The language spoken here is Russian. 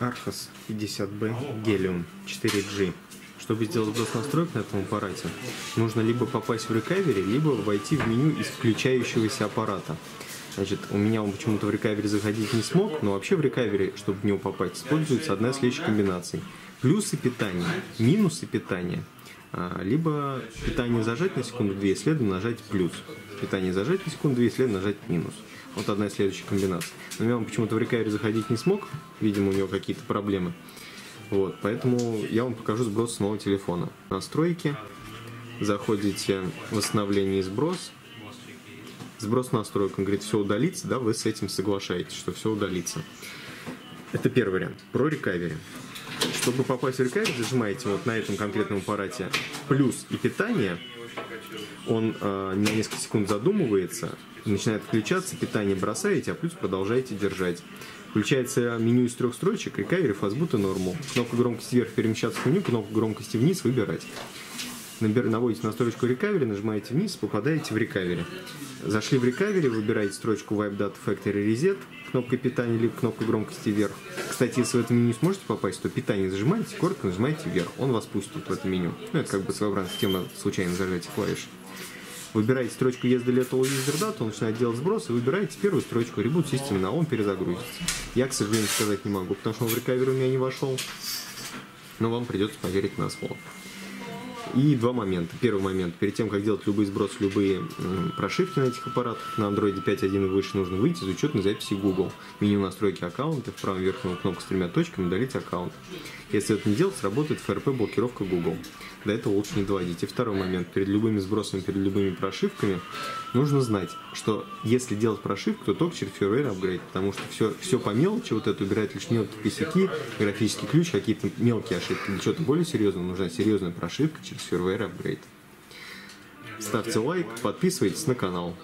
Archos 50B Helium 4G. Чтобы сделать сброс настроек на этом аппарате, нужно либо попасть в рекавери, либо войти в меню из включающегося аппарата. Значит, у меня он почему-то в рекавери заходить не смог, но вообще в рекавери, чтобы в него попасть, используется одна из следующих комбинаций. Плюсы питания, минусы питания, либо питание зажать на секунду 2, следует нажать плюс. Питание зажать на секунду 2, следует нажать минус. Вот одна из следующих комбинаций. Но я он почему-то в рекавери заходить не смог, видимо, у него какие-то проблемы. Вот, поэтому я вам покажу сброс с нового телефона. Настройки, заходите в восстановление и сброс, сброс настроек, он говорит, все удалится, да, вы с этим соглашаетесь, что все удалится. Это первый вариант. Про рекавери. Чтобы попасть в рекавери, зажимаете вот на этом конкретном аппарате плюс и питание, он э, на несколько секунд задумывается, начинает включаться, питание бросаете, а плюс продолжаете держать. Включается меню из трех строчек, рекавери, фастбут и нормал. Кнопка громкости вверх перемещаться в меню, кнопку громкости вниз выбирать. Наводите на строчку рекавери, нажимаете вниз, попадаете в рекавери. Зашли в рекавери, выбираете строчку Wipe Data Factory Reset, кнопкой питания, либо кнопкой громкости вверх. Кстати, если в это меню сможете попасть, то питание зажимаете, коротко нажимаете вверх, он вас пустит в это меню. Ну, это как бы своеобразная система случайно зажатия клавиш. Выбираете строчку Yes Delete All User Data, он начинает делать сброс, и выбираете первую строчку Reboot System на он перезагрузится. Я, к сожалению, сказать не могу, потому что он в рекавер у меня не вошел. Но вам придется поверить на слово. И два момента. Первый момент. Перед тем, как делать любые сбросы, любые прошивки на этих аппаратах, на Android 5.1 и выше нужно выйти из учетной записи Google. Меню настройки аккаунта, в правом верхнем кнопку с тремя точками удалить аккаунт. Если это не делать, сработает ФРП блокировка Google. До этого лучше не доводить. И второй момент. Перед любыми сбросами, перед любыми прошивками нужно знать, что если делать прошивку, то только через firmware апгрейд, потому что все, все по мелочи, вот это убирать лишь мелкие косяки, графический ключ, какие-то мелкие ошибки. Для чего-то более серьезного нужна серьезная прошивка через firmware апгрейд. Ставьте лайк, подписывайтесь на канал.